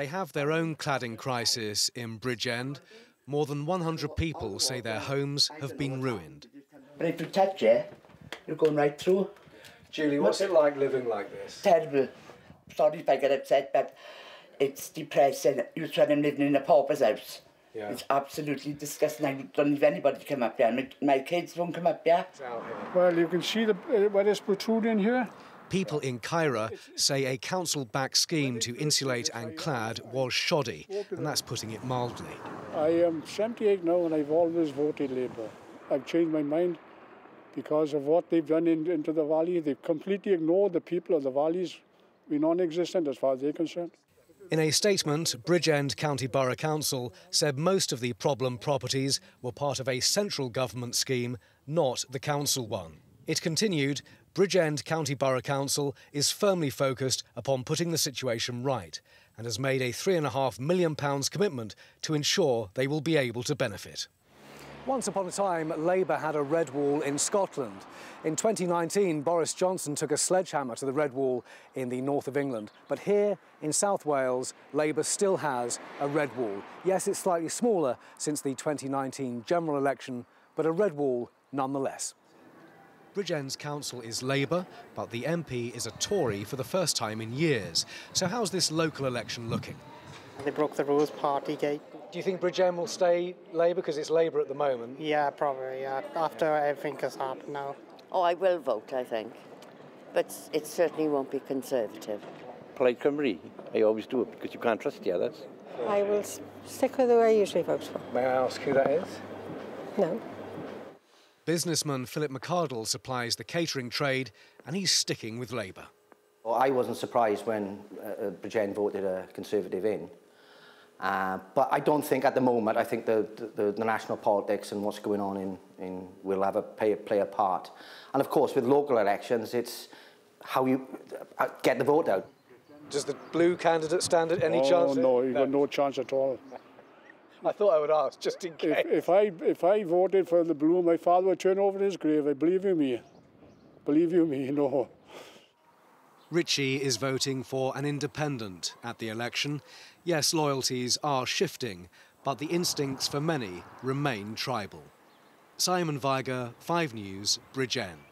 They have their own cladding crisis in Bridgend. More than 100 people say their homes have been ruined. But if you touch it, you're going right through. Julie, what's it like living like this? Terrible. Sorry if I get upset, but it's depressing. You're trying to live in a pauper's house. Yeah. It's absolutely disgusting. I don't leave anybody to come up here. My, my kids won't come up here. Well, you can see the, uh, where it's protruding here. People in Caerau say a council backed scheme to insulate and clad was shoddy, and that's putting it mildly. I am 78 now and I've always voted Labour. I've changed my mind because of what they've done in, into the valley. They've completely ignored the people of the valleys. We're non existent as far as they're concerned. In a statement, Bridgend County Borough Council said most of the problem properties were part of a central government scheme, not the council one. It continued, Bridgend County Borough Council is firmly focused upon putting the situation right and has made a £3.5 million commitment to ensure they will be able to benefit. Once upon a time, Labour had a red wall in Scotland. In 2019, Boris Johnson took a sledgehammer to the red wall in the north of England. But here in South Wales, Labour still has a red wall. Yes, it's slightly smaller since the 2019 general election, but a red wall nonetheless. Bridgend's council is Labour, but the MP is a Tory for the first time in years. So how's this local election looking? They broke the rules, Partygate. Do you think Bridgend will stay Labour because it's Labour at the moment? Yeah, probably, yeah. After everything has happened now. Oh, I will vote, I think. But it certainly won't be Conservative. Plaid Cymru. I always do it because you can't trust the others. I will stick with who I usually vote for. May I ask who that is? No. Businessman Philip McCardle supplies the catering trade and he's sticking with Labour. Well, I wasn't surprised when uh, uh, Bridgend voted a Conservative in. Uh, but I don't think at the moment, I think the, the, the national politics and what's going on in, in will have a play, play a part. And of course, with local elections, it's how you uh, get the vote out. Does the blue candidate stand at any oh, chance? no, you've got no chance at all. I thought I would ask, just in case. If, if, I, if I voted for the blue, my father would turn over in his grave. I believe you me. Believe you me, no. Ritchie is voting for an independent at the election. Yes, loyalties are shifting, but the instincts for many remain tribal. Simon Vigar, 5 News, Bridgend.